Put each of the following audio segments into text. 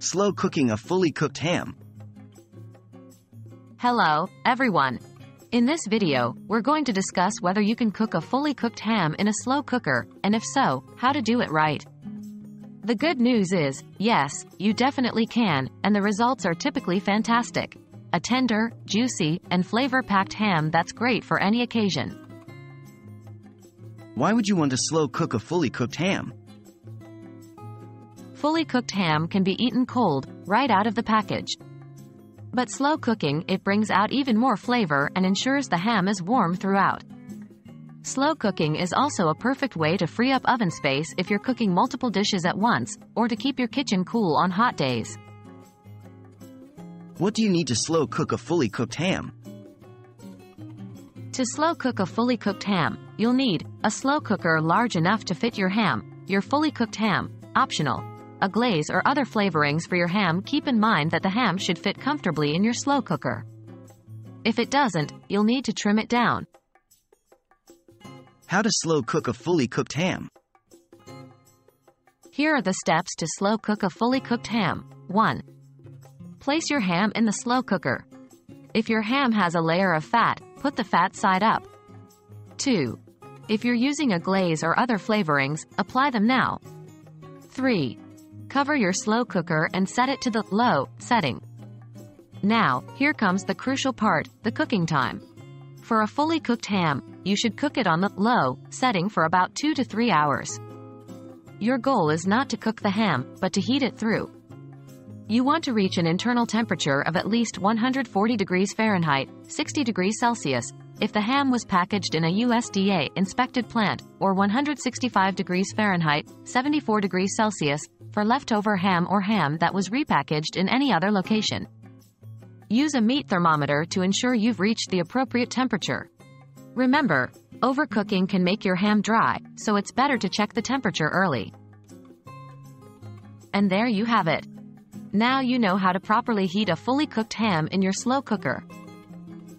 Slow cooking a fully cooked ham. Hello, everyone. In this video, we're going to discuss whether you can cook a fully cooked ham in a slow cooker, and if so, how to do it right. The good news is, yes, you definitely can, and the results are typically fantastic. A tender, juicy, and flavor-packed ham that's great for any occasion. Why would you want to slow cook a fully cooked ham? Fully cooked ham can be eaten cold, right out of the package. But slow cooking, it brings out even more flavor and ensures the ham is warm throughout. Slow cooking is also a perfect way to free up oven space if you're cooking multiple dishes at once, or to keep your kitchen cool on hot days. What do you need to slow cook a fully cooked ham? To slow cook a fully cooked ham, you'll need a slow cooker large enough to fit your ham, your fully cooked ham, optional, a glaze or other flavorings for your ham keep in mind that the ham should fit comfortably in your slow cooker. If it doesn't, you'll need to trim it down. How to slow cook a fully cooked ham. Here are the steps to slow cook a fully cooked ham. 1. Place your ham in the slow cooker. If your ham has a layer of fat, put the fat side up. 2. If you're using a glaze or other flavorings, apply them now. 3. Cover your slow cooker and set it to the low setting. Now, here comes the crucial part, the cooking time. For a fully cooked ham, you should cook it on the low setting for about 2 to 3 hours. Your goal is not to cook the ham, but to heat it through. You want to reach an internal temperature of at least 140 degrees Fahrenheit, 60 degrees Celsius, if the ham was packaged in a USDA inspected plant, or 165 degrees Fahrenheit, 74 degrees Celsius, for leftover ham or ham that was repackaged in any other location. Use a meat thermometer to ensure you've reached the appropriate temperature. Remember, overcooking can make your ham dry, so it's better to check the temperature early. And there you have it. Now you know how to properly heat a fully cooked ham in your slow cooker.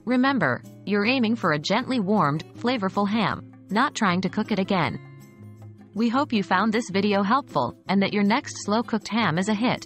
Remember, you're aiming for a gently warmed, flavorful ham, not trying to cook it again. We hope you found this video helpful and that your next slow cooked ham is a hit.